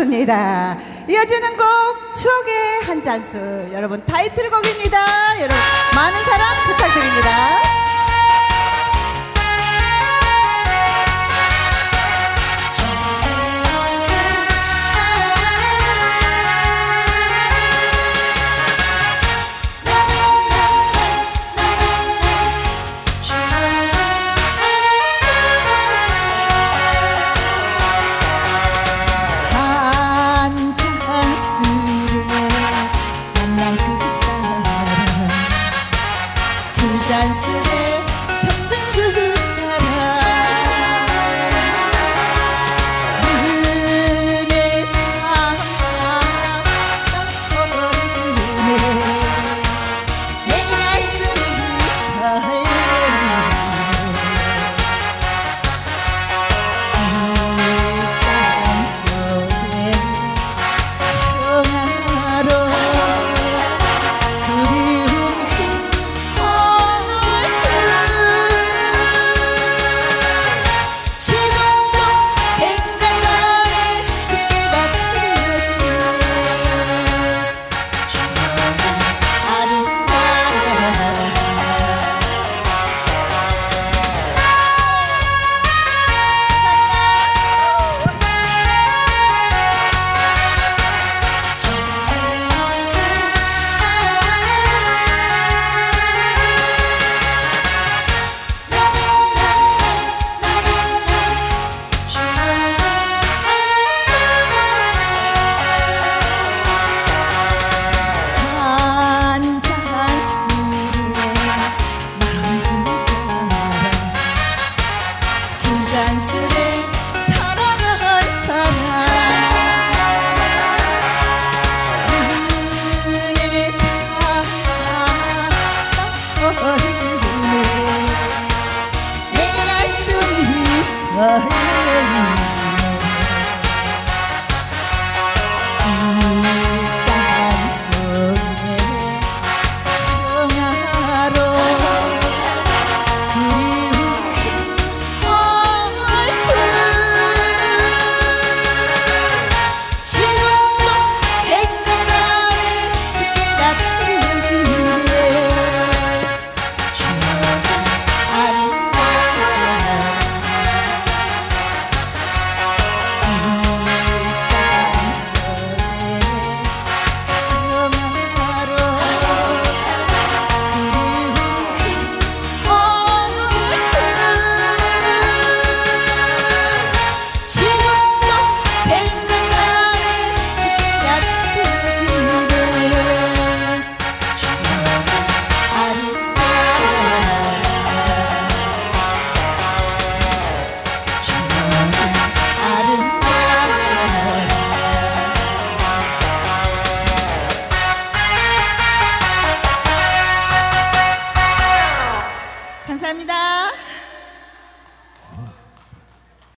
좋습니다. 이어지는 곡 추억의 한 잔술 여러분 타이틀곡입니다. 여러분 많은 사랑 부탁드립니다. 당신을 사랑할 사람 사랑하는 내가 숨이 있어 감사합니다.